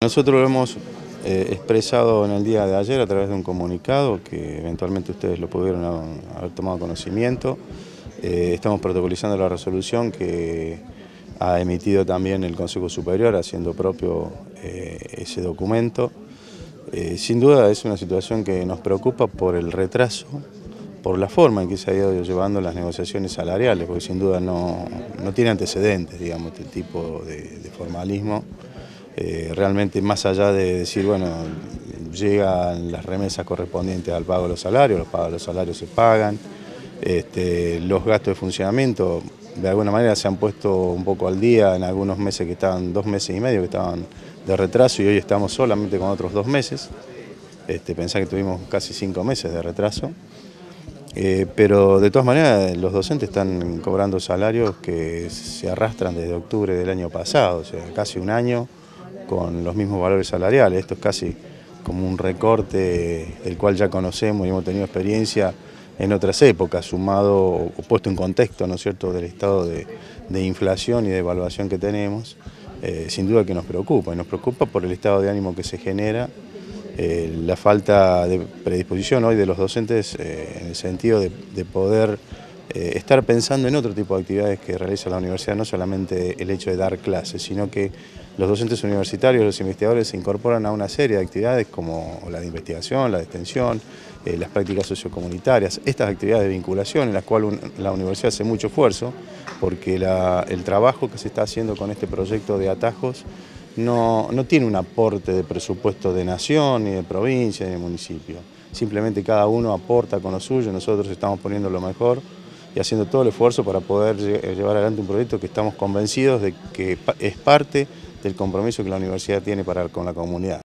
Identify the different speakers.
Speaker 1: Nosotros lo hemos eh, expresado en el día de ayer a través de un comunicado que eventualmente ustedes lo pudieron haber tomado conocimiento. Eh, estamos protocolizando la resolución que ha emitido también el Consejo Superior haciendo propio eh, ese documento. sin duda es una situación que nos preocupa por el retraso, por la forma en que se ha ido llevando las negociaciones salariales, porque sin duda no, tiene antecedentes, digamos, este tipo de formalismo. Eh, realmente más allá de decir, bueno, llegan las remesas correspondientes al pago de los salarios, los pagos los salarios se pagan, este, los gastos de funcionamiento de alguna manera se han puesto un poco al día en algunos meses que estaban, dos meses y medio que estaban de retraso y hoy estamos solamente con otros dos meses. Este, pensá que tuvimos casi cinco meses de retraso. Eh, pero de todas maneras los docentes están cobrando salarios que se arrastran desde octubre del año pasado, o sea, casi un año con los mismos valores salariales. Esto es casi como un recorte del cual ya conocemos y hemos tenido experiencia en otras épocas, sumado o puesto en contexto, ¿no es cierto?, del estado de, inflación y de evaluación que tenemos, eh, sin duda que nos preocupa, y nos preocupa por el estado de ánimo que se genera, eh, la falta de predisposición hoy de los docentes eh, en el sentido de, de poder estar pensando en otro tipo de actividades que realiza la universidad, no solamente el hecho de dar clases, sino que los docentes universitarios, los investigadores se incorporan a una serie de actividades como la de investigación, la de extensión, eh, las prácticas sociocomunitarias, estas actividades de vinculación en las cuales la universidad hace mucho esfuerzo porque el trabajo que se está haciendo con este proyecto de atajos no, no tiene un aporte de presupuesto de nación, ni de provincia, ni de municipio. Simplemente cada uno aporta con lo suyo, nosotros estamos poniendo lo mejor y haciendo todo el esfuerzo para poder llevar adelante un proyecto que estamos convencidos de que es parte del compromiso que la universidad tiene para con la comunidad.